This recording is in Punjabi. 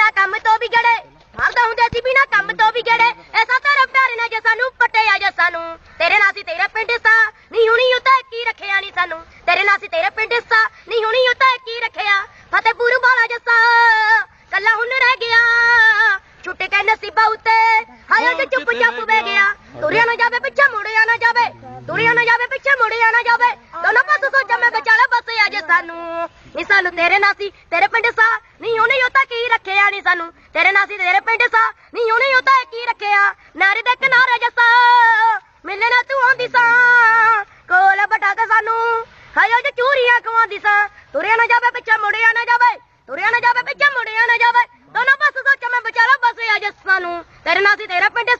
ਬਿਨਾ ਕੰਮ ਤੋਂ ਵੀ ਗੜੇ ਮਰਦਾ ਹੁੰਦੇ ਸੀ ਬਿਨਾ ਕੰਮ ਤੋਂ ਵੀ ਗੜੇ ਐਸਾ ਤੇਰਾ ਪਿਆਰ ਨਾ ਜੇ ਸਾਨੂੰ ਪਟਿਆ ਜੇ ਸਾਨੂੰ। ਤੇਰੇ ਨਾਲ ਸੀ ਤੇਰਾ ਪਿੰਡ ਸਾ। ਨਹੀਂ ਹੁਣੀ ਉਤਾ ਕੀ ਰੱਖਿਆ ਨਹੀਂ ਸਾਨੂੰ। ਤੇਰੇ ਨਾਲ ਸੀ ਤੇਰਾ ਪਿੰਡ ਸਾ। ਨਹੀਂ ਹੁਣੀ ਉਤਾ ਕੀ ਰੱਖਿਆ। ਫਤਿਹਪੁਰ ਵਾਲਾ ਜੱਸਾ ਕੱਲਾ ਹੁਣ ਰਹਿ ਗਿਆ। ਛੁੱਟ ਕੇ ਨਸੀਬਾਂ ਉੱਤੇ। ਹਾਏ ਜੇ ਚੁੱਪ ਚਾਪ ਬਹਿ ਗਿਆ। ਤੁਰਿਆ ਨਾ ਜਾਵੇ ਪਿੱਛੇ ਮੁੜਿਆ ਨਾ ਜਾਵੇ। ਤੁਰਿਆ ਨਾ ਜਾਵੇ ਪਿੱਛੇ ਮੁੜਿਆ ਨਾ ਜਾਵੇ। ਦੋਨੋਂ ਪਾਸੇ ਸੋਚਾਂ ਮੈਂ ਵਿਚਾਲੇ ਬਸੇ ਆ ਜੇ ਸਾਨੂੰ। ਨਹੀਂ ਸਾਨੂੰ ਤੇਰੇ ਨਾਲ ਸੀ ਤੇਰੇ ਪਿੰਡ ਸਾ। ਨਹੀਂ ਉਹਨੇ ਉਤਾ ਕੀ ਰੱਖਿਆ ਨਹੀਂ ਸਾਨੂੰ। ਤੇਰੇ ਨਾਲ ਸੀ ਤੇਰੇ ਪਿੰਡ ਸਾ। ਨਹੀਂ ਉਹਨੇ ਉਤਾ ਕੀ ਰੱਖਿਆ? ਨਾਰੇ ਦੇ ਕਿਨਾਰੇ ਜੱਸਾ ਮਿਲਣੇ ਤੂੰ ਆਉਂਦੀ ਸਾਂ। ਕੋਲ ਬਟਾ ਕੇ ਸਾਨੂੰ। ਹਾਏ ਜੇ ਚੂਰੀਆਂ ਖਵਾਉਂਦੀ ਸਾਂ। ਤੁਰਿਆ ਨਾ ਜਾਵੇ ਪਿੱਛੇ, ਮੁੜਿਆ ਨਾ ਜਾਵੇ। ਤੁਰਿਆ ਨਾ ਜਾਵੇ ਪਿੱਛੇ, ਮੁੜਿਆ ਨਾ ਜਾਵੇ। ਦੋਨੋਂ ਪਾਸੇ ਸੋਚਾਂ, ਮੈਂ ਵਿਚਾਲੇ ਬਸੇ ਆ ਜੇ ਸਾਨੂੰ ਤੇਰੇ ਨਾਲ ਸੀ ਤੇਰਾ ਪਿੰਡ